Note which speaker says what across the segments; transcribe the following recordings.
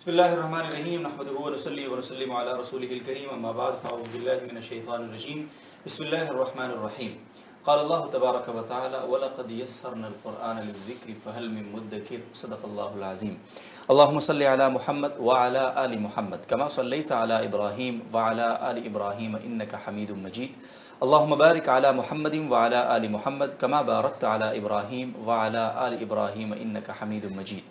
Speaker 1: بسم الله الرحمن الرحيم نحمده ونصلي ونسلم على رسوله الكريم أما بعد فأعوذ بالله من الشيطان الرجيم بسم الله الرحمن الرحيم قال الله تبارك وتعالى ولقد يسرنا القرآن للذكر فهل من مدكر صدق الله العظيم اللهم صل على محمد وعلى آل محمد كما صليت على إبراهيم وعلى آل إبراهيم إنك حميد مجيد اللهم بارك على محمد وعلى آل محمد كما باركت على إبراهيم وعلى آل إبراهيم إنك حميد مجيد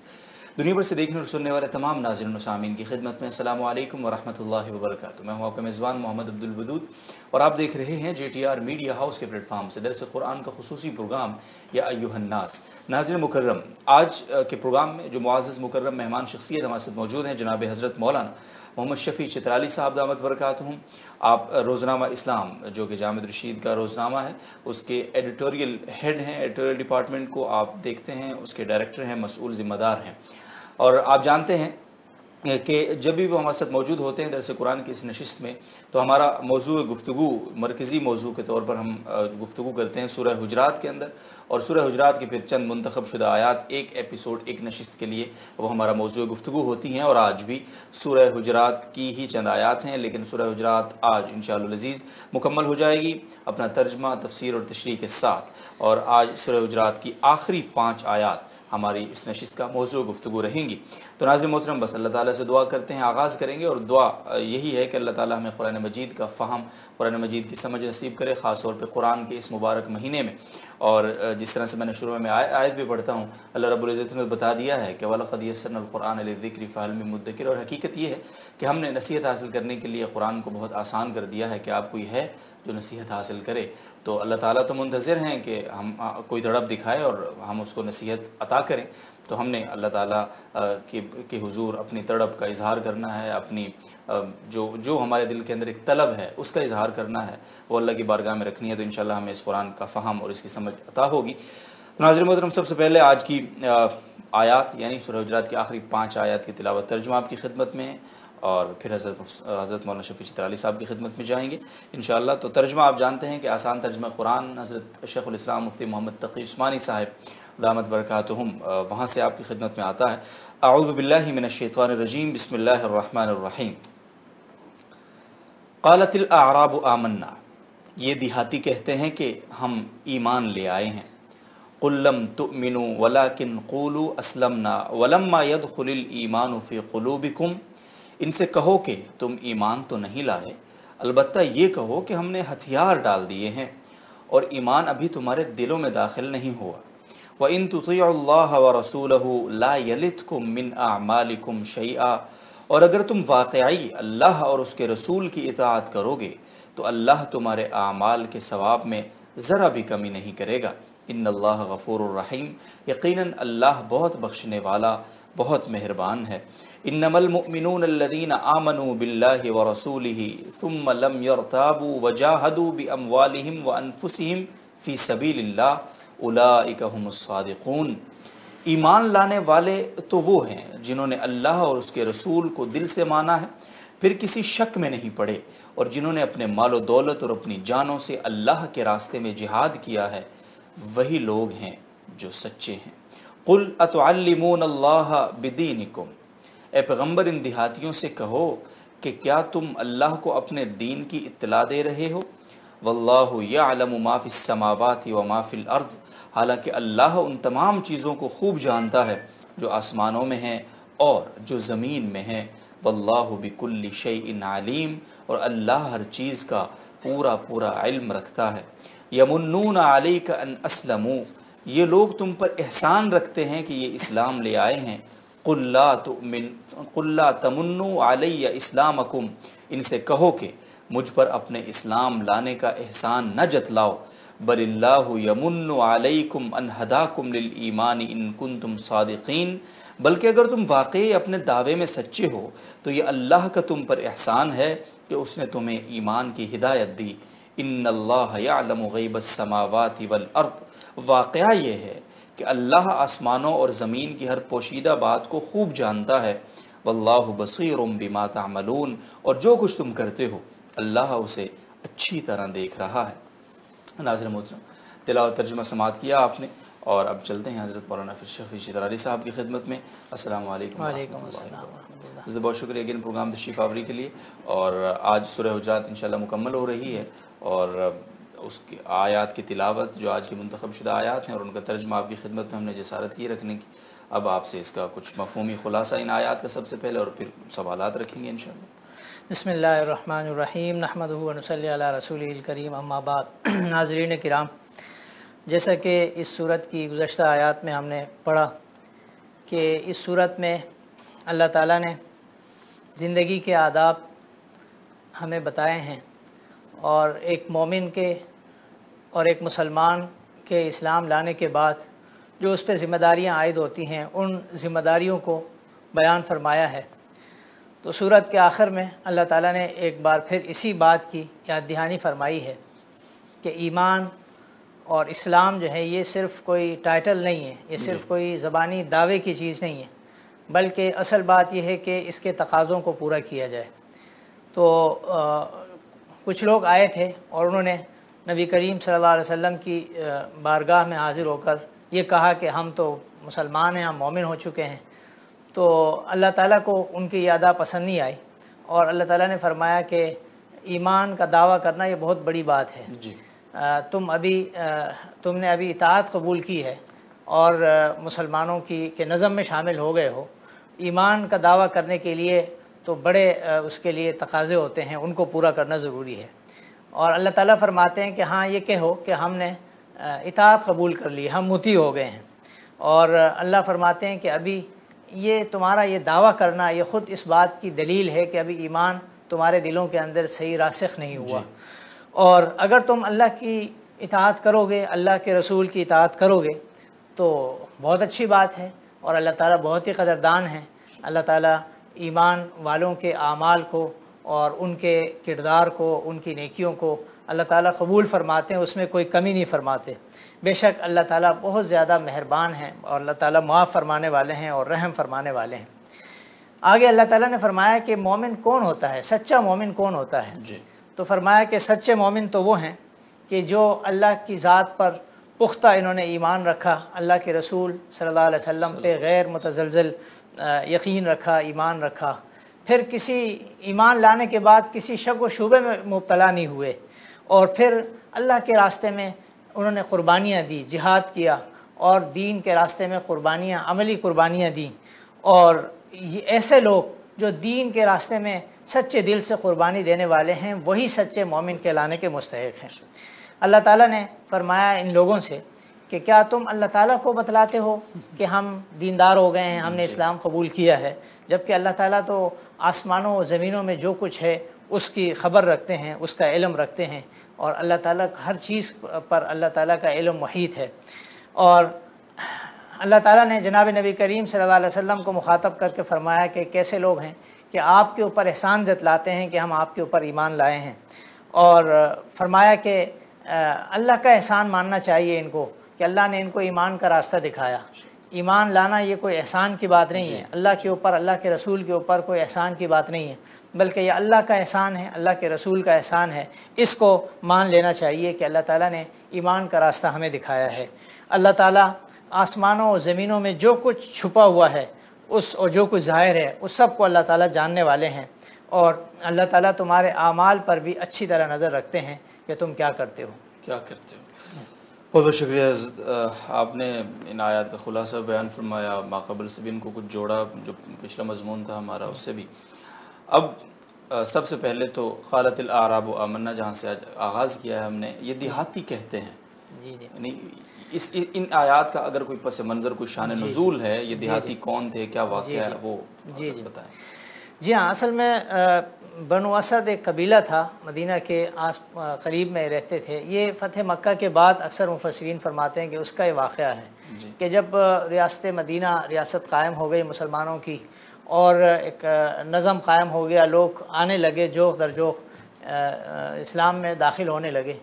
Speaker 1: دنیا بھر سے دیکھنے اور سننے والے تمام ناظرین و سامعین کی خدمت میں السلام علیکم ورحمۃ اللہ وبرکاتہ۔ میں ہوں آپ کا میزبان محمد عبد الودود اور آپ دیکھ رہے ہیں J T R media house کے پلیٹ فارم سے۔ درس قرآن کا خصوصی پروگرام یا ایوہ الناس۔ ناظر مکرم، آج کے پروگرام میں جو معزز مکرم مہمان شخصیت ہمارے ساتھ موجود ہیں، جناب حضرت مولانا محمد شفیع چترالی صاحب دامت برکات ہوں آپ، روزنامہ اسلام، جو کہ جامع رشید کا روزنامہ ہے، اس کے ایڈیٹوریل ہیڈ ہیں، ایڈیٹوریل ڈپارٹمنٹ کو آپ دیکھتے ہیں، اس کے ڈائریکٹر ہیں، مسئول ذمہ دار ہیں۔ اور آپ جانتے ہیں کہ جب بھی وہ ہمارے ساتھ موجود ہوتے ہیں درس قرآن کی اس نشست میں، تو ہمارا موضوع گفتگو، مرکزی موضوع کے طور پر ہم گفتگو کرتے ہیں سورہ حجرات کے اندر۔ اور سورہ حجرات کی پھر چند منتخب شدہ آیات، ایک ایپیسوڈ ایک نشست کے لیے وہ ہمارا موضوع گفتگو ہوتی ہیں اور آج بھی سورہ حجرات کی ہی چند آیات ہیں، لیکن سورہ حجرات آج انشاءاللہ العزیز مکمل ہو جائے گی اپنا ترجمہ، تفسیر اور تشریح کے ساتھ۔ اور آج سورہ حجرات کی آخری پانچ آیات ہماری اس نشست کا موضوع گفتگو رہیں گی۔ تو ناظرین محترم، بس اللہ تعالیٰ سے دعا کرتے ہیں، آغاز کریں گے اور دعا یہی ہے کہ اللہ تعالیٰ ہمیں قرآن مجید کا فہم، قرآن مجید کی سمجھ نصیب کرے، خاص طور پہ قرآن کے اس مبارک مہینے میں۔ اور جس طرح سے میں نے شروع میں آیت بھی پڑھتا ہوں، اللہ رب العزت نے بتا دیا ہے کہ وَلَقَدْ يَسَّرْنَا الْقُرْآنَ لِلذِّكْرِ فَهَلْ مِن مُدَّكِرٍ۔ اور حقیقت یہ ہے کہ ہم نے نصیحت حاصل کرنے کے لیے قرآن کو بہت آسان کر دیا ہے کہ آپ کوئی ہے جو نصیحت حاصل کرے۔ تو اللہ تعالیٰ تو منتظر ہیں کہ ہم کوئی تڑپ دکھائے اور ہم اس کو نصیحت عطا کریں۔ تو ہم نے اللہ تعالیٰ کے حضور اپنی تڑپ کا اظہار کرنا ہے، اپنی جو جو ہمارے دل کے اندر ایک طلب ہے، اس کا اظہار کرنا ہے۔ وہ اللہ کی بارگاہ میں رکھنی ہے تو انشاءاللہ ہمیں اس قرآن کا فہم اور اس کی سمجھ عطا ہوگی۔ تو ناظر محترم، سب سے پہلے آج کی آیات یعنی سورہ حجرات کی آخری پانچ آیات کی تلاوت ترجمہ آپ کی خدمت میں ہے۔ اور پھر حضرت حضرت مولانا شفیع چترالی صاحب کی خدمت میں جائیں گے۔ انشاءاللہ تو ترجمہ آپ جانتے ہیں کہ آسان ترجمہ قرآن حضرت شیخ الاسلام مفتی محمد تقی عثمانی صاحب دامت برکاتہم وہاں سے آپ کی خدمت میں آتا ہے۔ اعوذ باللہ من الشیطان الرجیم، بسم اللہ الرحمن الرحیم۔ قالت الاعراب آمنا۔ یہ دیہاتی کہتے ہیں کہ ہم ایمان لے آئے ہیں۔ قل لم تؤمنوا ولكن قولوا اسلمنا ولما يدخل الايمان في قلوبكم ان سے کہو کہ تم ایمان تو نہیں لائے، البتہ یہ کہو کہ ہم نے ہتھیار ڈال دیے ہیں اور ایمان ابھی تمہارے دلوں میں داخل نہیں ہوا۔ وَإِن تُطِيعُ اللَّهَ وَرَسُولَهُ لَا يَلِتْكُم مِّنْ أَعْمَالِكُمْ شَيْئًا۔ اور اگر تم واقعی اللہ اور اس کے رسول کی اطاعت کرو گے، تو اللہ تمہارے اعمال کے ثواب میں ذرا بھی کمی نہیں کرے گا۔ ان اللہ غفور الرحیم یقیناً اللہ بہت بخشنے والا، بہت مہربان ہے۔ انما المؤمنون الذين آمنوا بالله ورسوله ثم لم يرتابوا وجاهدوا باموالهم وانفسهم في سبيل الله اولئک هم الصادقون۔ ایمان لانے والے تو وہ ہیں جنہوں نے اللہ اور اس کے رسول کو دل سے مانا ہے، پھر کسی شک میں نہیں پڑے، اور جنہوں نے اپنے مال و دولت اور اپنی جانوں سے اللہ کے راستے میں جہاد کیا ہے، وہی لوگ ہیں جو سچے ہیں۔ قل اتعلمون اللہ بدینکم؟ اے پیغمبر، ان دیہاتیوں سے کہو کہ کیا تم اللہ کو اپنے دین کی اطلاع دے رہے ہو؟ واللہ یعلم ما فی السماوات و ما فی الارض۔ حالانکہ اللہ ان تمام چیزوں کو خوب جانتا ہے، جو آسمانوں میں ہیں اور جو زمین میں ہیں۔ واللہ بکل شیء علیم۔ اور اللہ ہر چیز کا پورا پورا علم رکھتا ہے۔ یمنون علیک ان اسلموا۔ یہ لوگ تم پر احسان رکھتے ہیں کہ یہ اسلام لے آئے ہیں۔ قل لا تؤمن، قل لا تمنوا ان سے کہو کہ مجھ پر اپنے اسلام لانے کا احسان نہ جتلاؤ۔ بل اللہ یمن علیکم ان ہداکم للایمان ان کنتم صادقین۔ بلکہ اگر تم واقعی اپنے دعوے میں سچے ہو، تو یہ اللہ کا تم پر احسان ہے کہ اس نے تمہیں ایمان کی ہدایت دی۔ ان اللہ یعلم غیب السماوات والارض۔ واقعہ یہ ہے کہ اللہ آسمانوں اور زمین کی ہر پوشیدہ بات کو خوب جانتا ہے۔ واللہ بصیر بما تعملون۔ اور جو کچھ تم کرتے ہو اللہ اسے اچھی طرح دیکھ رہا ہے۔ ناظر محترم تلاوت ترجمہ سماعت کیا آپ نے؟ اور اب چلتے ہیں حضرت مولانا شفیع شتراری صاحب کی خدمت میں۔ السلام علیکم
Speaker 2: وعلیکم السلام
Speaker 1: حضرت بہت شکریہ اگین پروگرام تشریف آوری کے لیے۔ اور آج سورہ حجات انشاءاللہ مکمل ہو رہی ہے۔ اور اس کی آیات کی تلاوت جو آج کی منتخب شدہ آیات ہیں اور ان کا ترجمہ آپ کی خدمت میں ہم نے جسارت کی رکھنے کی۔ اب آپ سے اس کا کچھ مفہومی خلاصہ ان آیات کا سب سے پہلے اور پھر سوالات رکھیں گے انشاءاللہ۔
Speaker 2: بسم اللہ الرحمن الرحیم۔ نحمد ونصلی علی رسول الکریم۔ اما بعد۔ ناظرین کرام، جیسا کہ اس صورت کی گزشتہ آیات میں ہم نے پڑھا کہ اس صورت میں اللہ تعالیٰ نے زندگی کے آداب ہمیں بتائے ہیں اور ایک مومن کے اور ایک مسلمان کے اسلام لانے کے بعد جو اس پہ ذمہ داریاں عائد ہوتی ہیں ان ذمہ داریوں کو بیان فرمایا ہے۔ تو صورت کے آخر میں اللہ تعالیٰ نے ایک بار پھر اسی بات کی یاد دہانی فرمائی ہے کہ ایمان اور اسلام جو ہے یہ صرف کوئی ٹائٹل نہیں ہے یہ صرف کوئی زبانی دعوے کی چیز نہیں ہے بلکہ اصل بات یہ ہے کہ اس کے تقاضوں کو پورا کیا جائے۔ تو کچھ لوگ آئے تھے اور انہوں نے نبی کریم صلی اللہ علیہ وسلم کی بارگاہ میں حاضر ہو کر یہ کہا کہ ہم تو مسلمان ہیں ہم مومن ہو چکے ہیں۔ تو اللہ تعالیٰ کو ان کی یادہ پسند نہیں آئی۔ اور اللہ تعالیٰ نے فرمایا کہ ایمان کا دعویٰ کرنا یہ بہت بڑی بات ہے۔
Speaker 1: جی۔
Speaker 2: تم ابھی تم نے ابھی اطاعت قبول کی ہے اور مسلمانوں کی کے نظم میں شامل ہو گئے ہو۔ ایمان کا دعویٰ کرنے کے لیے تو بڑے اس کے لیے تقاضے ہوتے ہیں ان کو پورا کرنا ضروری ہے۔ اور اللہ تعالیٰ فرماتے ہیں کہ ہاں یہ کہو کہ ہم نے اطاعت قبول کر لی ہم متی ہو گئے ہیں۔ اور اللہ فرماتے ہیں کہ ابھی یہ تمہارا یہ دعویٰ کرنا یہ خود اس بات کی دلیل ہے کہ ابھی ایمان تمہارے دلوں کے اندر صحیح راسخ نہیں ہوا۔ اور اگر تم اللہ کی اطاعت کرو گے اللہ کے رسول کی اطاعت کرو گے تو بہت اچھی بات ہے۔ اور اللہ تعالیٰ بہت ہی قدردان ہیں۔ اللہ تعالیٰ ایمان والوں کے اعمال کو اور ان کے کردار کو ان کی نیکیوں کو اللہ تعالیٰ قبول فرماتے ہیں اس میں کوئی کمی نہیں فرماتے۔ بے شک اللہ تعالیٰ بہت زیادہ مہربان ہیں اور اللہ تعالیٰ معاف فرمانے والے ہیں اور رحم فرمانے والے ہیں۔ آگے اللہ تعالیٰ نے فرمایا کہ مومن کون ہوتا ہے؟ سچا مومن کون ہوتا ہے؟
Speaker 1: جی۔
Speaker 2: تو فرمایا کہ سچے مومن تو وہ ہیں کہ جو اللہ کی ذات پر پختہ انہوں نے ایمان رکھا اللہ کے رسول صلی اللہ علیہ وسلم پہ غیر متزلزل یقین رکھا ایمان رکھا۔ پھر کسی ایمان لانے کے بعد کسی شک و شعبے میں مبتلا نہیں ہوئے۔ اور پھر اللہ کے راستے میں انہوں نے قربانیاں دی جہاد کیا اور دین کے راستے میں قربانیاں، عملی قربانیاں دیں۔ اور ایسے لوگ جو دین کے راستے میں سچے دل سے قربانی دینے والے ہیں، وہی سچے مومن کے لانے کے مستحق ہیں۔ اللہ تعالیٰ نے فرمایا ان لوگوں سے کہ کیا تم اللہ تعالیٰ کو بتلاتے ہو کہ ہم دیندار ہو گئے ہیں ہم نے اسلام قبول کیا ہے؟ جبکہ اللہ تعالیٰ تو آسمانوں و زمینوں میں جو کچھ ہے اس کی خبر رکھتے ہیں اس کا علم رکھتے ہیں۔ اور اللہ تعالیٰ ہر چیز پر اللہ تعالیٰ کا علم محیط ہے۔ اور اللہ تعالیٰ نے جناب نبی کریم صلی اللہ علیہ وسلم کو مخاطب کر کے فرمایا کہ کیسے لوگ ہیں کہ آپ کے اوپر احسان جتلاتے ہیں کہ ہم آپ کے اوپر ایمان لائے ہیں۔ اور فرمایا کہ اللہ کا احسان ماننا چاہیے ان کو۔ کہ اللہ نے ان کو ایمان کا راستہ دکھایا۔ ایمان لانا یہ کوئی احسان کی بات نہیں ہے۔ اللہ کے اوپر اللہ کے رسول کے اوپر کوئی احسان کی بات نہیں ہے بلکہ یہ اللہ کا احسان ہے اللہ کے رسول کا احسان ہے۔ اس کو مان لینا چاہیے کہ اللہ تعالیٰ نے ایمان کا راستہ ہمیں دکھایا ہے۔ اللہ تعالیٰ آسمانوں و زمینوں میں جو کچھ چھپا ہوا ہے اس اور جو کچھ ظاہر ہے اس سب کو اللہ تعالیٰ جاننے والے ہیں۔ اور اللہ تعالیٰ تمہارے اعمال پر بھی اچھی طرح نظر رکھتے ہیں کہ تم کیا کرتے ہو۔
Speaker 1: کیا کرتے ہو؟ بہت بہت شکریہ حضرت آپ نے ان آیات کا خلاصہ بیان فرمایا ماقبل سے بھی ان کو کچھ جوڑا جو پچھلا مضمون تھا ہمارا اس سے بھی۔ اب سب سے پہلے تو خالت العراب و آمنہ جہاں سے آغاز کیا ہے ہم نے یہ دیہاتی کہتے ہیں۔
Speaker 2: جی جی۔
Speaker 1: یعنی اس ان آیات کا اگر کوئی پس منظر کوئی شان نزول ہے یہ دیہاتی کون تھے کیا واقعہ ہے وہ
Speaker 2: جی جی۔
Speaker 1: بتائیں۔
Speaker 2: جی ہاں اصل میں بنو اسد ایک قبیلہ تھا مدینہ کے آس قریب میں رہتے تھے۔ یہ فتح مکہ کے بعد اکثر مفسرین فرماتے ہیں کہ اس کا یہ واقعہ ہے کہ جب ریاست مدینہ ریاست قائم ہو گئی مسلمانوں کی اور ایک نظم قائم ہو گیا لوگ آنے لگے جوخ در جوخ اسلام میں داخل ہونے لگے۔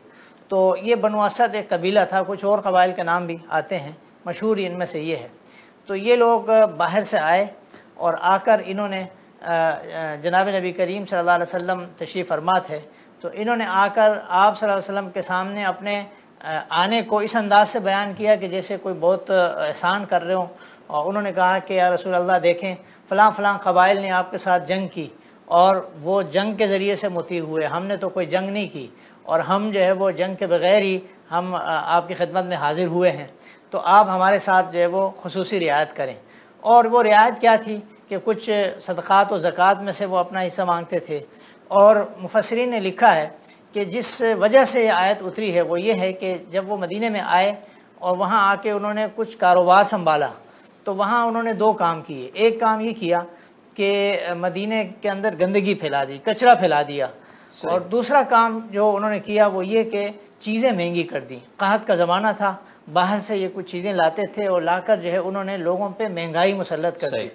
Speaker 2: تو یہ بنو اسد ایک قبیلہ تھا کچھ اور قبائل کے نام بھی آتے ہیں مشہور ان میں سے یہ ہے۔ تو یہ لوگ باہر سے آئے اور آ کر انہوں نے جناب نبی کریم صلی اللہ علیہ وسلم تشریف فرما تھے، تو انہوں نے آ کر آپ صلی اللہ علیہ وسلم کے سامنے اپنے آنے کو اس انداز سے بیان کیا کہ جیسے کوئی بہت احسان کر رہے ہوں، اور انہوں نے کہا کہ یا رسول اللہ دیکھیں، فلاں فلاں قبائل نے آپ کے ساتھ جنگ کی، اور وہ جنگ کے ذریعے سے متی ہوئے، ہم نے تو کوئی جنگ نہیں کی، اور ہم جو ہے وہ جنگ کے بغیر ہی ہم آپ کی خدمت میں حاضر ہوئے ہیں۔ تو آپ ہمارے ساتھ جو ہے وہ خصوصی رعایت کریں۔ اور وہ رعایت کیا تھی؟ کہ کچھ صدقات و زکوٰۃ میں سے وہ اپنا حصہ مانگتے تھے۔ اور مفسرین نے لکھا ہے کہ جس وجہ سے یہ آیت اتری ہے وہ یہ ہے کہ جب وہ مدینہ میں آئے اور وہاں آ کے انہوں نے کچھ کاروبار سنبھالا تو وہاں انہوں نے دو کام کیے۔ ایک کام یہ کیا کہ مدینہ کے اندر گندگی پھیلا دی کچرا پھیلا دیا۔ اور دوسرا کام جو انہوں نے کیا وہ یہ کہ چیزیں مہنگی کر دیں۔ قحط کا زمانہ تھا باہر سے یہ کچھ چیزیں لاتے تھے اور لا کر جو ہے انہوں نے لوگوں پہ مہنگائی مسلط کر دی۔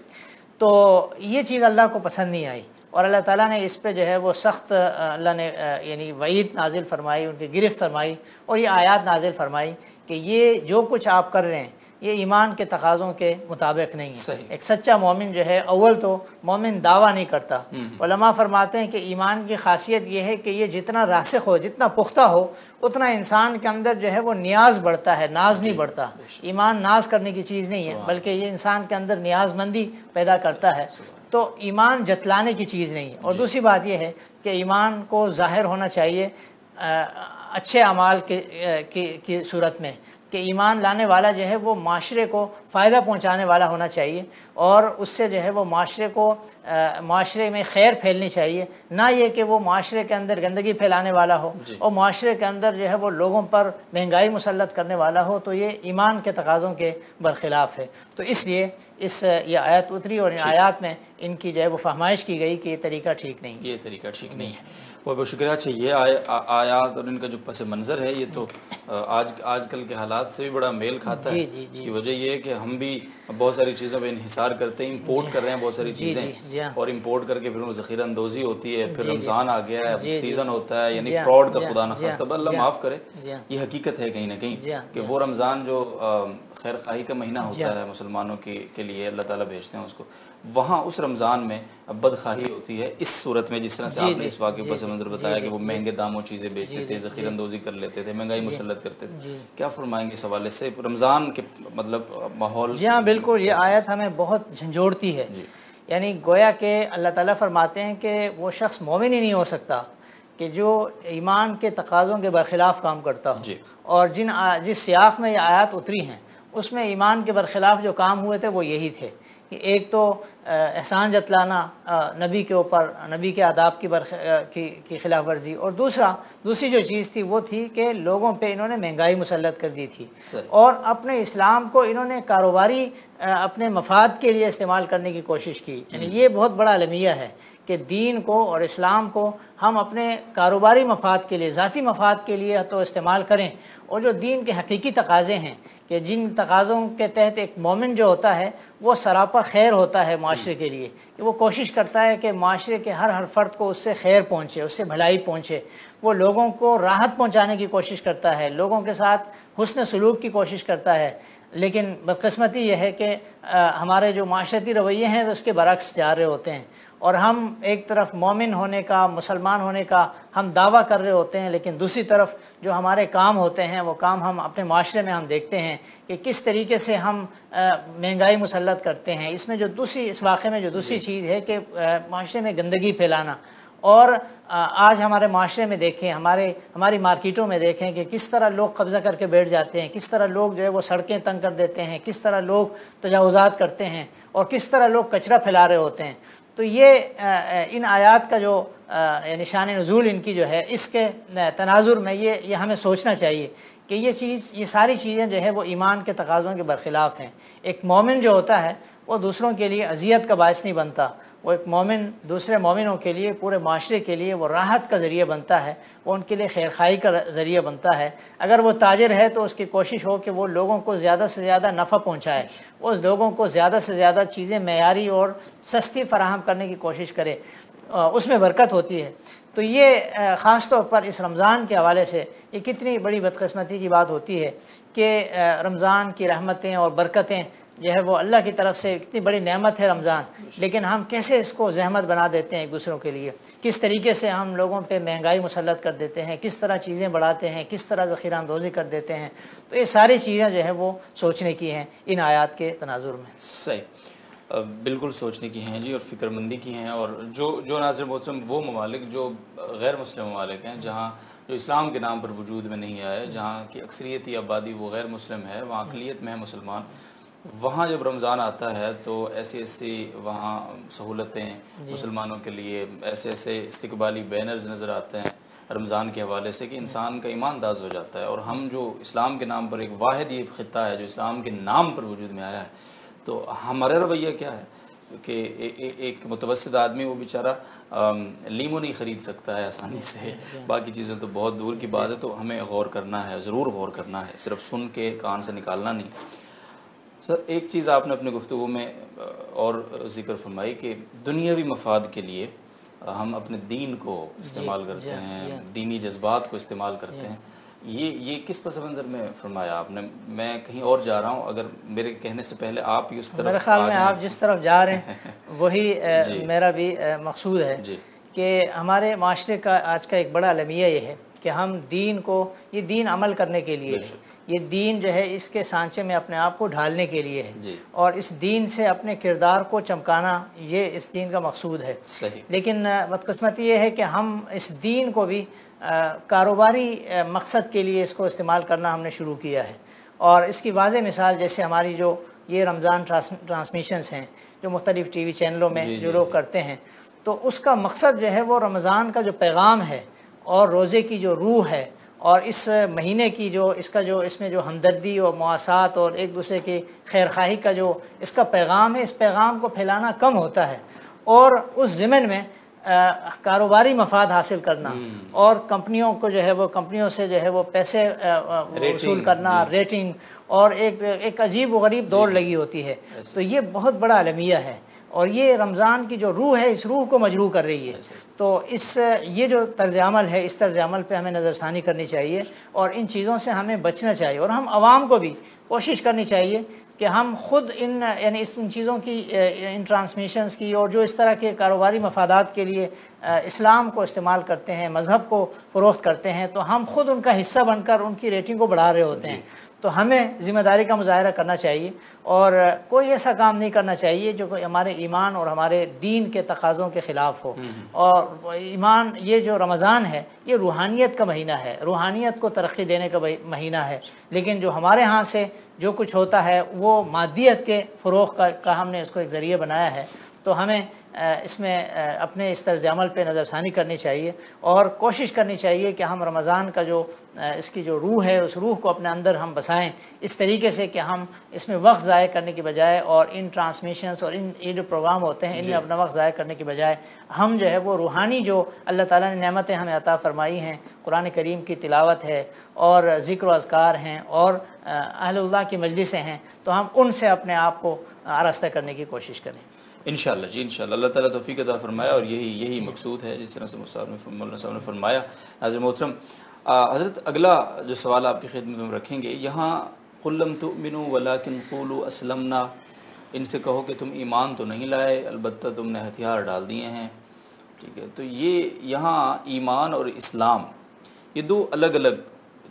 Speaker 2: تو یہ چیز اللہ کو پسند نہیں آئی اور اللہ تعالیٰ نے اس پہ جو ہے وہ سخت اللہ نے یعنی وعید نازل فرمائی، ان کی گرفت فرمائی اور یہ آیات نازل فرمائی کہ یہ جو کچھ آپ کر رہے ہیں یہ ایمان کے تقاضوں کے مطابق نہیں ہے۔ ایک سچا مومن جو ہے اول تو مومن دعویٰ نہیں کرتا۔ علماء فرماتے ہیں کہ ایمان کی خاصیت یہ ہے کہ یہ جتنا راسخ ہو جتنا پختہ ہو اتنا انسان کے اندر جو ہے وہ نیاز بڑھتا ہے ناز نہیں جی، بڑھتا۔ ایمان ناز کرنے کی چیز نہیں ہے بلکہ یہ انسان کے اندر نیاز مندی پیدا کرتا ہے۔ تو ایمان جتلانے کی چیز نہیں ہے۔ اور جی۔ دوسری بات یہ ہے کہ ایمان کو ظاہر ہونا چاہیے اچھے اعمال کی صورت میں۔ کہ ایمان لانے والا جو ہے وہ معاشرے کو فائدہ پہنچانے والا ہونا چاہیے اور اس سے جو ہے وہ معاشرے کو معاشرے میں خیر پھیلنی چاہیے۔ نہ یہ کہ وہ معاشرے کے اندر گندگی پھیلانے والا ہو جی۔ اور معاشرے کے اندر جو ہے وہ لوگوں پر مہنگائی مسلط کرنے والا ہو تو یہ ایمان کے تقاضوں کے برخلاف ہے۔ تو اس لیے اس یہ آیت اتری اور ان آیات میں ان کی جو ہے وہ فہمائش کی گئی کہ یہ طریقہ ٹھیک نہیں
Speaker 1: یہ طریقہ ٹھیک نہیں ہے۔ بہت بہت شکریہ۔ اچھا یہ آیات اور ان کا جو پس منظر ہے یہ تو آج آج کل کے حالات سے بھی بڑا میل کھاتا ہے۔ جی، جی، اس کی جی۔ وجہ یہ ہے کہ ہم بھی بہت ساری چیزوں پہ انحصار کرتے ہیں امپورٹ کر رہے ہیں بہت ساری چیزیں۔ اور امپورٹ کر کے پھر ذخیرہ اندوزی ہوتی ہے پھر رمضان آ گیا ہے سیزن ہوتا ہے یعنی فراڈ کا خدا نخواستہ اللہ معاف کرے۔ یہ حقیقت ہے کہیں نہ کہیں کہ وہ رمضان جو خیر خواہی کا مہینہ ہوتا ہے مسلمانوں کے لیے اللہ تعالیٰ بھیجتے ہیں اس کو۔ وہاں اس رمضان میں بدخواہی ہوتی ہے اس صورت میں جس طرح سے جی، آپ نے جی، اس واقعے پر جی، سمندر بتایا کہ وہ مہنگے داموں چیزیں بیچتے تھے ذخیر اندوزی کر لیتے تھے مہنگائی مسلط کرتے تھے۔ کیا فرمائیں گے اس حوالے سے؟ رمضان کے مطلب ماحول
Speaker 2: جی ہاں بالکل یہ آیت ہمیں بہت جھنجھوڑتی ہے۔ یعنی گویا کہ اللہ تعالیٰ فرماتے ہیں کہ وہ شخص مومن ہی نہیں ہو سکتا کہ جو ایمان کے تقاضوں کے برخلاف کام کرتا ہو۔ اور جن جس سیاق میں یہ آیات اتری ہیں اس میں ایمان کے برخلاف جو کام ہوئے تھے وہ یہی تھے۔ کہ ایک تو احسان جتلانا نبی کے اوپر نبی کے آداب کی برخ کی خلاف ورزی۔ اور دوسرا دوسری جو چیز تھی وہ تھی کہ لوگوں پہ انہوں نے مہنگائی مسلط کر دی تھی۔ اور اپنے اسلام کو انہوں نے کاروباری اپنے مفاد کے لیے استعمال کرنے کی کوشش کی۔ یعنی یہ بہت بڑا المیہ ہے کہ دین کو اور اسلام کو ہم اپنے کاروباری مفاد کے لیے ذاتی مفاد کے لیے تو استعمال کریں۔ اور جو دین کے حقیقی تقاضے ہیں کہ جن تقاضوں کے تحت ایک مومن جو ہوتا ہے، وہ سراپا خیر ہوتا ہے معاشرے کے لیے۔ کہ وہ کوشش کرتا ہے کہ معاشرے کے ہر ہر فرد کو اس سے خیر پہنچے، اس سے بھلائی پہنچے۔ وہ لوگوں کو راحت پہنچانے کی کوشش کرتا ہے، لوگوں کے ساتھ حسن سلوک کی کوشش کرتا ہے۔ لیکن بدقسمتی یہ ہے کہ ہمارے جو معاشرتی رویے ہیں، وہ اس کے برعکس جا رہے ہوتے ہیں۔ اور ہم ایک طرف مومن ہونے کا مسلمان ہونے کا ہم دعویٰ کر رہے ہوتے ہیں لیکن دوسری طرف جو ہمارے کام ہوتے ہیں وہ کام ہم اپنے معاشرے میں ہم دیکھتے ہیں کہ کس طریقے سے ہم مہنگائی مسلط کرتے ہیں۔ اس میں جو دوسری اس واقعے میں جو دوسری جی۔ چیز ہے کہ معاشرے میں گندگی پھیلانا۔ اور آج ہمارے معاشرے میں دیکھیں ہمارے ہماری مارکیٹوں میں دیکھیں کہ کس طرح لوگ قبضہ کر کے بیٹھ جاتے ہیں کس طرح لوگ جو ہے وہ سڑکیں تنگ کر دیتے ہیں کس طرح لوگ تجاوزات کرتے ہیں اور کس طرح لوگ کچرا پھیلا رہے ہوتے ہیں۔ تو یہ ان آیات کا جو نشان یعنی نزول ان کی جو ہے، اس کے تناظر میں یہ یہ ہمیں سوچنا چاہیے کہ یہ چیز، یہ ساری چیزیں جو ہے وہ ایمان کے تقاضوں کے برخلاف ہیں۔ ایک مومن جو ہوتا ہے، وہ دوسروں کے لیے اذیت کا باعث نہیں بنتا۔ وہ ایک مومن، دوسرے مومنوں کے لیے، پورے معاشرے کے لیے وہ راحت کا ذریعہ بنتا ہے، وہ ان کے لیے خیر خائی کا ذریعہ بنتا ہے۔ اگر وہ تاجر ہے تو اس کی کوشش ہو کہ وہ لوگوں کو زیادہ سے زیادہ نفع پہنچائے وہ اس لوگوں کو زیادہ سے زیادہ چیزیں معیاری اور سستی فراہم کرنے کی کوشش کرے اس میں برکت ہوتی ہے۔ تو یہ خاص طور پر اس رمضان کے حوالے سے یہ کتنی بڑی بدقسمتی کی بات ہوتی ہے کہ رمضان کی رحمتیں اور برکتیں جو ہے وہ اللہ کی طرف سے اتنی بڑی نعمت ہے رمضان۔ لیکن ہم کیسے اس کو زحمت بنا دیتے ہیں ایک دوسروں کے لیے؟ کس طریقے سے ہم لوگوں پہ مہنگائی مسلط کر دیتے ہیں؟ کس طرح چیزیں بڑھاتے ہیں؟ کس طرح ذخیرہ اندوزی کر دیتے ہیں؟ تو یہ ساری چیزیں جو ہیں وہ سوچنے کی ہیں ان آیات کے تناظر میں۔
Speaker 1: صحیح۔ بالکل سوچنے کی ہیں جی اور فکر مندی کی ہیں اور جو جو ناظر محترم وہ ممالک جو غیر مسلم ممالک ہیں، جہاں جو اسلام کے نام پر وجود میں نہیں آئے، جہاں کی اکثریتی آبادی وہ غیر مسلم ہے، وہاں اقلیت میں ہے مسلمان وہاں جب رمضان آتا ہے تو ایسی ایسی وہاں سہولتیں جی۔ مسلمانوں کے لیے ایسے ایسے استقبالی بینرز نظر آتے ہیں رمضان کے حوالے سے کہ انسان کا ایمان داز ہو جاتا ہے اور ہم جو اسلام کے نام پر ایک واحد یہ خطہ ہے جو اسلام کے نام پر وجود میں آیا ہے تو ہمارا رویہ کیا ہے کہ ایک متوسط آدمی وہ بیچارہ لیمو نہیں خرید سکتا ہے آسانی سے۔ باقی چیزیں تو بہت دور کی بات ہے تو ہمیں غور کرنا ہے ضرور غور کرنا ہے صرف سن کے کان سے نکالنا نہیں۔ سر ایک چیز آپ نے اپنے گفتگو میں اور ذکر فرمائی کہ دنیاوی مفاد کے لیے ہم اپنے دین کو استعمال جی، کرتے جی، ہیں جی۔ دینی جذبات کو استعمال کرتے ہیں۔ یہ یہ کس پس منظر میں فرمایا آپ نے؟ میں کہیں اور جا رہا ہوں اگر میرے کہنے سے پہلے آپ اس طرف
Speaker 2: میرے خیال میں آپ جس طرف جا رہے ہیں وہی میرا بھی مقصود ہے کہ ہمارے معاشرے کا آج کا ایک بڑا المیہ یہ ہے کہ ہم دین کو یہ دین عمل کرنے کے لیے یہ دین جو ہے اس کے سانچے میں اپنے آپ کو ڈھالنے کے لیے ہے۔ جی۔ اور اس دین سے اپنے کردار کو چمکانا یہ اس دین کا مقصود ہے۔ صحیح۔ لیکن بدقسمتی یہ ہے کہ ہم اس دین کو بھی کاروباری مقصد کے لیے اس کو استعمال کرنا ہم نے شروع کیا ہے۔ اور اس کی واضح مثال جیسے ہماری جو یہ رمضان ٹرانسمیشنز ہیں جو مختلف ٹی وی چینلوں میں جی، جو جی، لوگ جی۔ کرتے ہیں تو اس کا مقصد جو ہے وہ رمضان کا جو پیغام ہے اور روزے کی جو روح ہے اور اس مہینے کی جو اس کا جو اس میں جو ہمدردی اور مواصلات اور ایک دوسرے کی خیرخواہی کا جو اس کا پیغام ہے اس پیغام کو پھیلانا کم ہوتا ہے۔ اور اس ضمن میں کاروباری مفاد حاصل کرنا۔ اور کمپنیوں کو جو ہے وہ کمپنیوں سے جو ہے وہ پیسے وصول کرنا جی۔ ریٹنگ اور ایک ایک عجیب و غریب دوڑ جی، جی۔ لگی ہوتی ہے۔ تو یہ بہت بڑا المیہ ہے۔ اور یہ رمضان کی جو روح ہے اس روح کو مجروح کر رہی ہے۔ تو اس یہ جو طرز عمل ہے اس طرز عمل پہ ہمیں نظر ثانی کرنی چاہیے اور ان چیزوں سے ہمیں بچنا چاہیے اور ہم عوام کو بھی کوشش کرنی چاہیے کہ ہم خود ان یعنی اس ان چیزوں کی ان ٹرانسمیشنز کی اور جو اس طرح کے کاروباری مفادات کے لیے اسلام کو استعمال کرتے ہیں مذہب کو فروخت کرتے ہیں تو ہم خود ان کا حصہ بن کر ان کی ریٹنگ کو بڑھا رہے ہوتے جی۔ ہیں۔ تو ہمیں ذمہ داری کا مظاہرہ کرنا چاہیے اور کوئی ایسا کام نہیں کرنا چاہیے جو ہمارے ایمان اور ہمارے دین کے تقاضوں کے خلاف ہو۔ اور ایمان یہ جو رمضان ہے یہ روحانیت کا مہینہ ہے۔ روحانیت کو ترقی دینے کا مہینہ ہے۔ لیکن جو ہمارے ہاں سے جو کچھ ہوتا ہے وہ مادیت کے فروغ کا ہم نے اس کو ایک ذریعہ بنایا ہے۔ تو ہمیں اس میں اپنے اس طرز عمل پہ نظر ثانی کرنی چاہیے اور کوشش کرنی چاہیے کہ ہم رمضان کا جو اس کی جو روح ہے اس روح کو اپنے اندر ہم بسائیں اس طریقے سے کہ ہم اس میں وقت ضائع کرنے کی بجائے اور ان ٹرانسمیشنز اور ان یہ جو پروگرام ہوتے ہیں ان میں جی۔ اپنا وقت ضائع کرنے کی بجائے ہم جو ہے وہ روحانی جو اللہ تعالیٰ نے نعمتیں ہمیں عطا فرمائی ہیں قرآن کریم کی تلاوت ہے اور ذکر و اذکار ہیں اور اہل اللہ کی مجلسیں ہیں تو ہم ان سے اپنے آپ کو آراستہ کرنے کی کوشش کریں
Speaker 1: انشاءاللہ جی انشاءاللہ۔ اللہ تعالیٰ توفیق عطا فرمایا اور یہی یہی مقصود ہے جس طرح سے مولانا صاحب نے فرمایا۔ حضرت محترم حضرت اگلا جو سوال آپ کی خدمت میں رکھیں گے، یہاں قلم تؤمنوا ولیکن قولوا اسلمنا ان سے کہو کہ تم ایمان تو نہیں لائے، البتہ تم نے ہتھیار ڈال دیے ہیں۔ ٹھیک ہے؟ تو یہ یہاں ایمان اور اسلام، یہ دو الگ الگ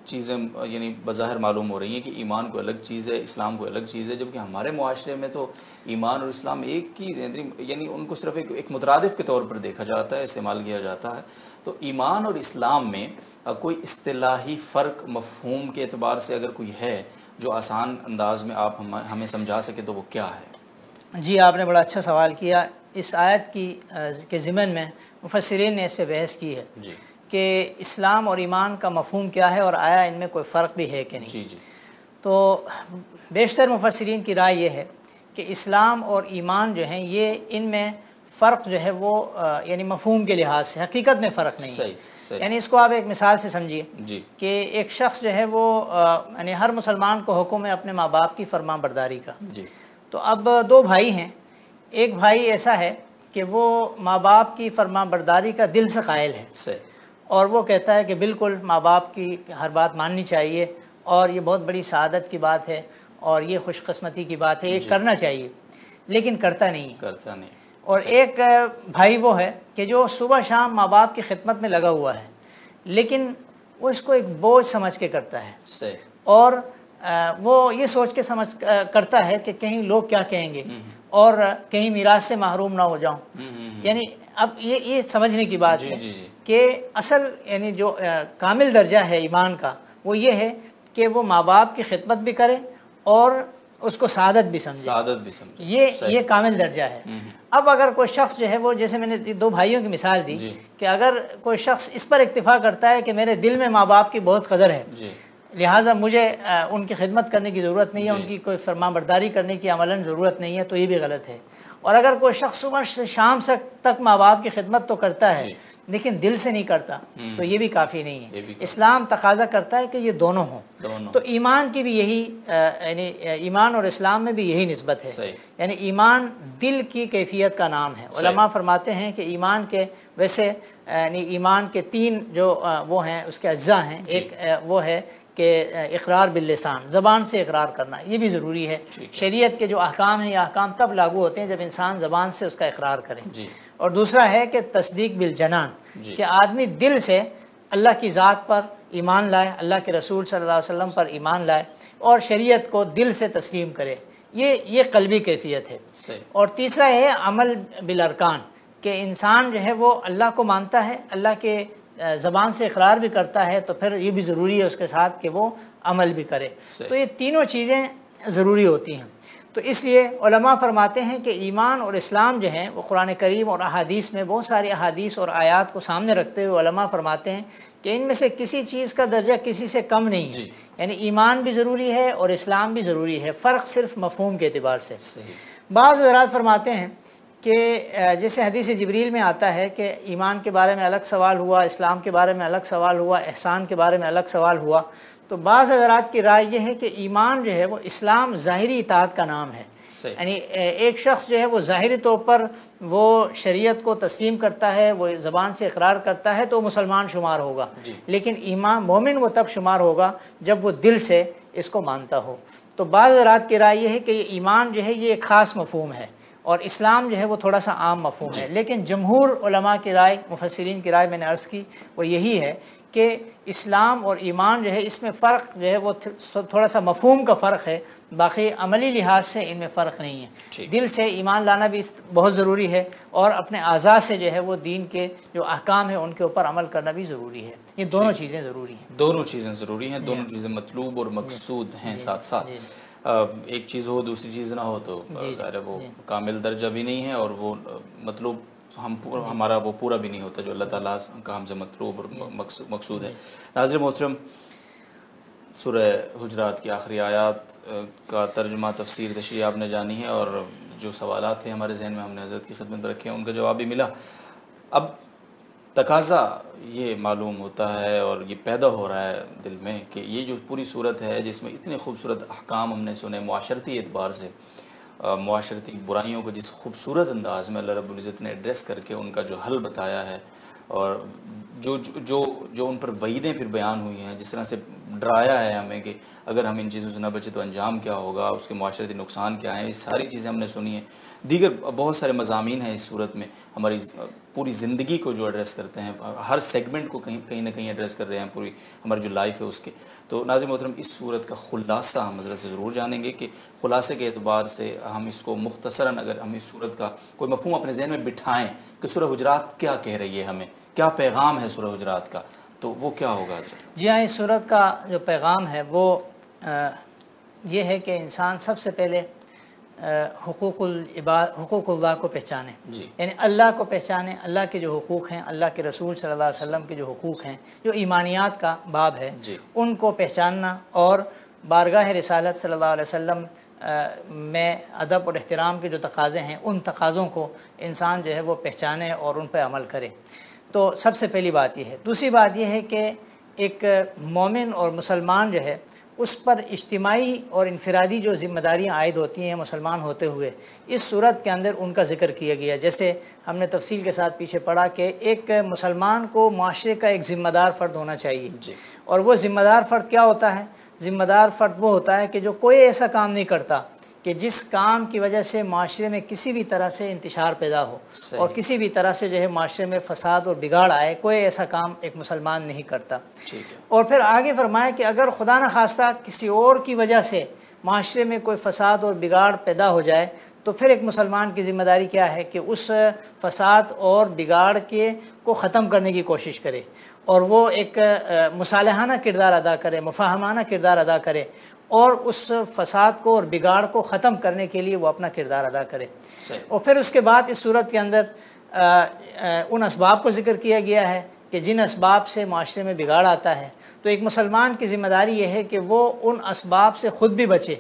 Speaker 1: چیزیں یعنی بظاہر معلوم ہو رہی ہیں کہ ایمان کو الگ چیز ہے اسلام کو الگ چیز ہے جبکہ ہمارے معاشرے میں تو ایمان اور اسلام ایک ہی یعنی ان کو صرف ایک ایک مترادف کے طور پر دیکھا جاتا ہے استعمال کیا جاتا ہے۔ تو ایمان اور اسلام میں کوئی اصطلاحی فرق مفہوم کے اعتبار سے اگر کوئی ہے جو آسان انداز میں آپ ہمیں سمجھا سکے تو وہ کیا ہے؟
Speaker 2: جی آپ نے بڑا اچھا سوال کیا۔ اس آیت کی کے ضمن میں مفسرین نے اس پہ بحث کی ہے۔ جی۔ کہ اسلام اور ایمان کا مفہوم کیا ہے اور آیا ان میں کوئی فرق بھی ہے کہ نہیں؟ جی جی۔ تو بیشتر مفسرین کی رائے یہ ہے کہ اسلام اور ایمان جو ہیں یہ ان میں فرق جو ہے وہ یعنی مفہوم کے لحاظ سے حقیقت میں فرق نہیں ہے۔ یعنی اس کو آپ ایک مثال سے سمجھیے جی۔ کہ ایک شخص جو ہے وہ یعنی ہر مسلمان کو حکم ہے اپنے ماں باپ کی فرما برداری کا۔ جی۔ تو اب دو بھائی ہیں۔ ایک بھائی ایسا ہے کہ وہ ماں باپ کی فرما برداری کا دل سے قائل ہے۔ اور وہ کہتا ہے کہ بالکل ماں باپ کی ہر بات ماننی چاہیے اور یہ بہت بڑی سعادت کی بات ہے اور یہ خوش قسمتی کی بات ہے یہ کرنا چاہیے لیکن کرتا نہیں ہے۔
Speaker 1: کرتا نہیں۔
Speaker 2: اور ایک بھائی وہ ہے کہ جو صبح شام ماں باپ کی خدمت میں لگا ہوا ہے لیکن وہ اس کو ایک بوجھ سمجھ کے کرتا ہے۔
Speaker 1: صحیح۔
Speaker 2: اور وہ یہ سوچ کے سمجھ کرتا ہے کہ کہیں لوگ کیا کہیں گے۔ اور کہیں میراث سے محروم نہ ہو جاؤں۔ یعنی اب یہ یہ سمجھنے کی بات
Speaker 1: جی
Speaker 2: ہے
Speaker 1: جی جی۔
Speaker 2: کہ اصل یعنی جو کامل درجہ ہے ایمان کا وہ یہ ہے کہ وہ ماں باپ کی خدمت بھی کرے اور اس کو سعادت بھی سمجھے۔
Speaker 1: سعادت بھی سمجھے۔
Speaker 2: یہ یہ کامل درجہ ہے۔ اب اگر کوئی شخص جو ہے وہ جیسے میں نے دو بھائیوں کی مثال دی۔ کہ اگر کوئی شخص اس پر اکتفا کرتا ہے کہ میرے دل میں ماں باپ کی بہت قدر ہے لہٰذا مجھے ان کی خدمت کرنے کی ضرورت نہیں ہے ان کی کوئی فرما برداری کرنے کی عملاً ضرورت نہیں ہے تو یہ بھی غلط ہے۔ اور اگر کوئی شخص صبح سے شام تک ماں باپ کی خدمت تو کرتا ہے
Speaker 1: جی۔
Speaker 2: لیکن دل سے نہیں کرتا تو یہ بھی کافی نہیں ہے۔ اسلام تقاضا کرتا ہے کہ یہ دونوں ہوں۔ تو ایمان کی بھی یہی یعنی ایمان اور اسلام میں بھی یہی نسبت ہے۔ یعنی ایمان دل کی کیفیت کا نام ہے۔ علماء فرماتے ہیں کہ ایمان کے ویسے یعنی ایمان کے تین جو وہ ہیں اس کے اجزاء ہیں۔
Speaker 1: جی۔
Speaker 2: ایک وہ ہے کہ اقرار باللسان زبان سے اقرار کرنا یہ بھی ضروری ہے۔ شریعت کے جو احکام ہیں یہ احکام تب لاگو ہوتے ہیں جب انسان زبان سے اس کا اقرار کریں
Speaker 1: جی۔
Speaker 2: اور دوسرا ہے کہ تصدیق بالجنان
Speaker 1: جی۔
Speaker 2: کہ آدمی دل سے اللہ کی ذات پر ایمان لائے اللہ کے رسول صلی اللہ علیہ وسلم پر ایمان لائے اور شریعت کو دل سے تسلیم کرے۔ یہ یہ قلبی کیفیت ہے۔ اور تیسرا ہے عمل بالارکان کہ انسان جو ہے وہ اللہ کو مانتا ہے اللہ کے زبان سے اقرار بھی کرتا ہے تو پھر یہ بھی ضروری ہے اس کے ساتھ کہ وہ عمل بھی کرے۔ تو یہ تینوں چیزیں ضروری ہوتی ہیں۔ تو اس لیے علماء فرماتے ہیں کہ ایمان اور اسلام جو ہیں وہ قرآن کریم اور احادیث میں بہت ساری احادیث اور آیات کو سامنے رکھتے ہوئے علماء فرماتے ہیں کہ ان میں سے کسی چیز کا درجہ کسی سے کم نہیں ہے۔
Speaker 1: جی۔
Speaker 2: یعنی ایمان بھی ضروری ہے اور اسلام بھی ضروری ہے۔ فرق صرف مفہوم کے اعتبار سے۔ بعض حضرات فرماتے ہیں کہ جیسے حدیث جبریل میں آتا ہے کہ ایمان کے بارے میں الگ سوال ہوا اسلام کے بارے میں الگ سوال ہوا احسان کے بارے میں الگ سوال ہوا تو بعض حضرات کی رائے یہ ہے کہ ایمان جو ہے وہ اسلام ظاہری اطاعت کا نام ہے۔ یعنی ایک شخص جو ہے وہ ظاہری طور پر وہ شریعت کو تسلیم کرتا ہے وہ زبان سے اقرار کرتا ہے تو وہ مسلمان شمار ہوگا۔
Speaker 1: جی۔
Speaker 2: لیکن ایمان مومن وہ تب شمار ہوگا جب وہ دل سے اس کو مانتا ہو۔ تو بعض حضرات کی رائے یہ ہے کہ ایمان جو ہے یہ ایک خاص مفہوم ہے۔ اور اسلام جو ہے وہ تھوڑا سا عام مفہوم ہے۔ لیکن جمہور علماء کی رائے مفسرین کی رائے میں نے عرض کی وہ یہی ہے کہ اسلام اور ایمان جو ہے اس میں فرق جو ہے وہ تھوڑا سا مفہوم کا فرق ہے باقی عملی لحاظ سے ان میں فرق نہیں ہے۔ دل سے ایمان لانا بھی بہت ضروری ہے اور اپنے اعضاء سے جو ہے وہ دین کے جو احکام ہیں ان کے اوپر عمل کرنا بھی ضروری ہے۔ یہ دونوں چیزیں ضروری ہیں۔
Speaker 1: دونوں چیزیں ضروری ہیں دونوں چیزیں مطلوب اور مقصود ہیں ساتھ ساتھ۔ ایک چیز ہو دوسری چیز نہ ہو تو ظاہر ہے وہ کامل درجہ بھی نہیں ہے اور وہ مطلوب ہم ہمارا وہ پورا بھی نہیں ہوتا جو اللہ تعالیٰ کا ہم سے مطلوب اور مقصود ہے۔ ناظر محترم سورہ حجرات کی آخری آیات کا ترجمہ تفسیر تشریح آپ نے جانی ہے اور جو سوالات تھے ہمارے ذہن میں ہم نے حضرت کی خدمت رکھے ہیں ان کا جواب بھی ملا۔ اب تقاضا یہ معلوم ہوتا ہے اور یہ پیدا ہو رہا ہے دل میں کہ یہ جو پوری صورت ہے، جس میں اتنے خوبصورت احکام ہم نے سنے معاشرتی اعتبار سے معاشرتی برائیوں کو جس خوبصورت انداز میں اللہ رب العزت نے ایڈریس کر کے ان کا جو حل بتایا ہے اور جو جو جو ان پر وعیدیں پھر بیان ہوئی ہیں، جس طرح سے ڈرایا ہے ہمیں کہ اگر ہم ان چیزوں سے نہ بچے تو انجام کیا ہوگا، اس کے معاشرتی نقصان کیا ہیں؟ یہ ساری چیزیں ہم نے سنی ہیں۔ دیگر بہت سارے مضامین ہیں اس صورت میں۔ ہماری پوری زندگی کو جو ایڈریس کرتے ہیں، ہر سیگمنٹ کو کہیں کہیں نہ کہیں ایڈریس کر رہے ہیں پوری ہماری جو لائف ہے اس کے تو ناظر محترم، اس صورت کا خلاصہ ہم حضرت سے ضرور جانیں گے کہ خلاصے کے اعتبار سے ہم اس کو مختصراً اگر ہم اس صورت کا کوئی مفہوم اپنے ذہن میں بٹھائیں کہ سورہ حجرات کیا کہہ رہی ہے ہمیں؟ کیا پیغام ہے سورہ حجرات کا؟ تو وہ کیا ہوگا حضرت؟
Speaker 2: جی ہاں اس صورت کا جو پیغام ہے وہ یہ ہے کہ انسان سب سے پہلے حقوق العباد حقوق اللہ کو پہچانے۔
Speaker 1: جی۔
Speaker 2: یعنی اللہ کو پہچانے اللہ کے جو حقوق ہیں اللہ کے رسول صلی اللہ علیہ وسلم کے جو حقوق ہیں جو ایمانیات کا باب ہے
Speaker 1: جی۔
Speaker 2: ان کو پہچاننا اور بارگاہ رسالت صلی اللہ علیہ وسلم میں ادب اور احترام کے جو تقاضے ہیں ان تقاضوں کو انسان جو ہے وہ پہچانے اور ان پہ عمل کرے۔ تو سب سے پہلی بات یہ ہے۔ دوسری بات یہ ہے کہ ایک مومن اور مسلمان جو ہے اس پر اجتماعی اور انفرادی جو ذمہ داریاں عائد ہوتی ہیں مسلمان ہوتے ہوئے اس صورت کے اندر ان کا ذکر کیا گیا۔ جیسے ہم نے تفصیل کے ساتھ پیچھے پڑھا کہ ایک مسلمان کو معاشرے کا ایک ذمہ دار فرد ہونا چاہیے۔
Speaker 1: جی۔
Speaker 2: اور وہ ذمہ دار فرد کیا ہوتا ہے؟ ذمہ دار فرد وہ ہوتا ہے کہ جو کوئی ایسا کام نہیں کرتا۔ کہ جس کام کی وجہ سے معاشرے میں کسی بھی طرح سے انتشار پیدا ہو اور کسی بھی طرح سے جو ہے معاشرے میں فساد اور بگاڑ آئے کوئی ایسا کام ایک مسلمان نہیں کرتا۔ اور پھر آگے فرمایا کہ اگر خدا نخواستہ کسی اور کی وجہ سے معاشرے میں کوئی فساد اور بگاڑ پیدا ہو جائے تو پھر ایک مسلمان کی ذمہ داری کیا ہے کہ اس فساد اور بگاڑ کے کو ختم کرنے کی کوشش کرے اور وہ ایک مصالحانہ کردار ادا کرے مفاہمانہ کردار ادا کرے اور اس فساد کو اور بگاڑ کو ختم کرنے کے لیے وہ اپنا کردار ادا کرے۔ اور پھر اس کے بعد اس صورت کے اندر ان اسباب کو ذکر کیا گیا ہے کہ جن اسباب سے معاشرے میں بگاڑ آتا ہے۔ تو ایک مسلمان کی ذمہ داری یہ ہے کہ وہ ان اسباب سے خود بھی بچے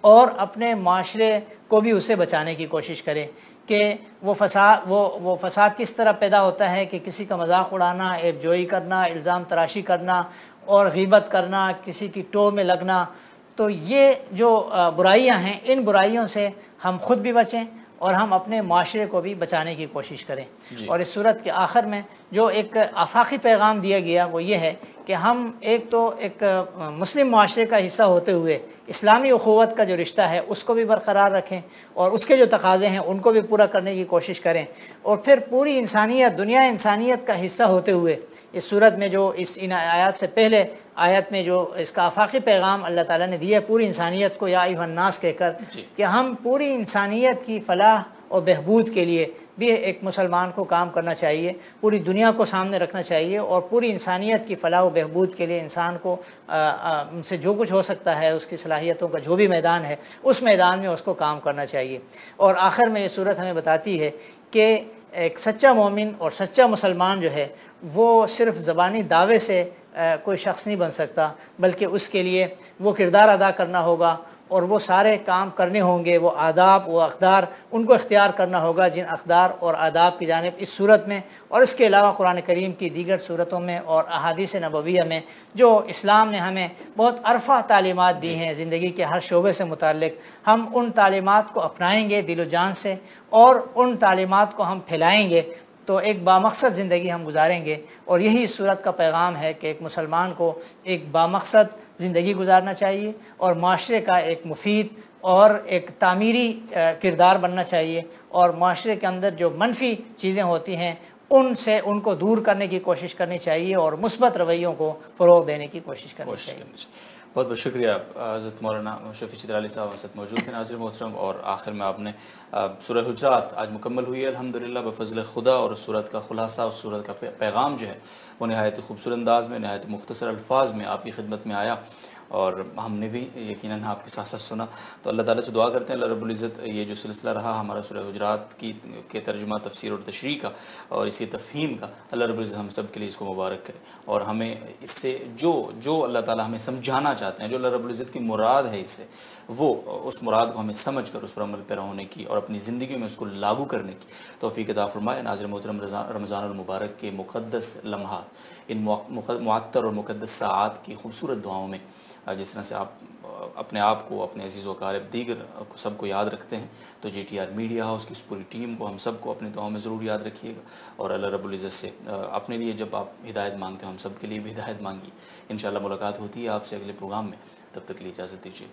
Speaker 2: اور اپنے معاشرے کو بھی اسے بچانے کی کوشش کرے کہ وہ فساد وہ وہ فساد کس طرح پیدا ہوتا ہے کہ کسی کا مذاق اڑانا ایب جوئی کرنا الزام تراشی کرنا اور غیبت کرنا کسی کی ٹو میں لگنا تو یہ جو برائیاں ہیں ان برائیوں سے ہم خود بھی بچیں اور ہم اپنے معاشرے کو بھی بچانے کی کوشش کریں۔ جی۔ اور اس صورت کے آخر میں جو ایک آفاقی پیغام دیا گیا وہ یہ ہے کہ ہم ایک تو ایک مسلم معاشرے کا حصہ ہوتے ہوئے اسلامی اخوت کا جو رشتہ ہے اس کو بھی برقرار رکھیں اور اس کے جو تقاضے ہیں ان کو بھی پورا کرنے کی کوشش کریں۔ اور پھر پوری انسانیت دنیا انسانیت کا حصہ ہوتے ہوئے اس صورت میں جو اس ان آیات سے پہلے آیت میں جو اس کا آفاقی پیغام اللہ تعالیٰ نے دیا ہے پوری انسانیت کو یا الناس کہہ کر جی۔ کہ ہم پوری انسانیت کی فلاح اور بہبود کے لیے بھی ایک مسلمان کو کام کرنا چاہیے، پوری دنیا کو سامنے رکھنا چاہیے اور پوری انسانیت کی فلاح و بہبود کے لیے انسان کو ان سے جو کچھ ہو سکتا ہے، اس کی صلاحیتوں کا جو بھی میدان ہے، اس میدان میں اس کو کام کرنا چاہیے۔ اور آخر میں یہ صورت ہمیں بتاتی ہے کہ ایک سچا مومن اور سچا مسلمان جو ہے، وہ صرف زبانی دعوے سے کوئی شخص نہیں بن سکتا، بلکہ اس کے لیے وہ کردار ادا کرنا ہوگا۔ اور وہ سارے کام کرنے ہوں گے وہ آداب و اقدار ان کو اختیار کرنا ہوگا جن اقدار اور آداب کی جانب اس صورت میں اور اس کے علاوہ قرآن کریم کی دیگر صورتوں میں اور احادیث نبویہ میں جو اسلام نے ہمیں بہت عرفہ تعلیمات دی ہیں زندگی کے ہر شعبے سے متعلق ہم ان تعلیمات کو اپنائیں گے دل و جان سے اور ان تعلیمات کو ہم پھیلائیں گے تو ایک بامقصد زندگی ہم گزاریں گے اور یہی صورت کا پیغام ہے کہ ایک مسلمان کو ایک بامقصد زندگی گزارنا چاہیے اور معاشرے کا ایک مفید اور ایک تعمیری کردار بننا چاہیے اور معاشرے کے اندر جو منفی چیزیں ہوتی ہیں ان سے ان کو دور کرنے کی کوشش کرنی چاہیے اور مثبت رویوں کو فروغ دینے کی کوشش کرنی چاہیے۔
Speaker 1: بہت بہت شکریہ حضرت مولانا شفیع چتر علی صاحب ساتھ موجود ہیں ناظر محترم اور آخر میں آپ نے سورہ حجرات آج مکمل ہوئی ہے الحمدللہ بفضل خدا اور صورت کا خلاصہ اس صورت کا پیغام جو ہے وہ نہایت خوبصورت انداز میں، نہایت مختصر الفاظ میں آپ کی خدمت میں آیا اور ہم نے بھی یقیناً آپ کے ساتھ ساتھ سنا۔ تو اللہ تعالیٰ سے دعا کرتے ہیں، اللہ رب العزت یہ جو سلسلہ رہا ہمارا سورہ حجرات کی، کے ترجمہ تفسیر اور تشریح کا اور اسی تفہیم کا، اللہ رب العزت ہم سب کے لیے اس کو مبارک کرے۔ اور ہمیں اس سے جو جو اللہ تعالیٰ ہمیں سمجھانا چاہتے ہیں، جو اللہ رب العزت کی مراد ہے اس سے وہ اس مراد کو ہمیں سمجھ کر اس پر عمل پیرا ہونے کی اور اپنی زندگی میں اس کو لاگو کرنے کی توفیق عطا فرمائے۔ ناظر محترم رمضان المبارک کے مقدس لمحات ان معطر اور مقدس ساعات کی خوبصورت دعاؤں میں جس طرح سے آپ اپنے آپ کو، اپنے عزیز و قارب دیگر سب کو یاد رکھتے ہیں، تو G T R media house کی اس پوری ٹیم کو ہم سب کو اپنے دعاؤں میں ضرور یاد رکھیے گا۔ اور اللہ رب العزت سے اپنے لیے جب آپ ہدایت مانگتے ہیں، ہم سب کے لیے بھی ہدایت مانگی۔ انشاءاللہ ملاقات ہوتی ہے آپ سے اگلے پروگرام میں۔ تب تک لیے اجازت دیجیے۔